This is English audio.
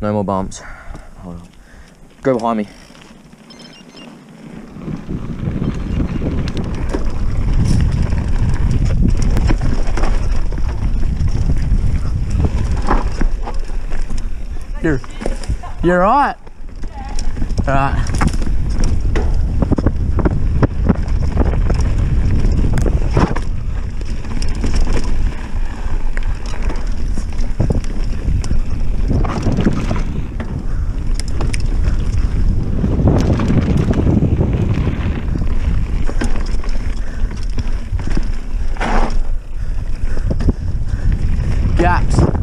No more bumps. Hold on. Go behind me. You're, you're right. All right. gaps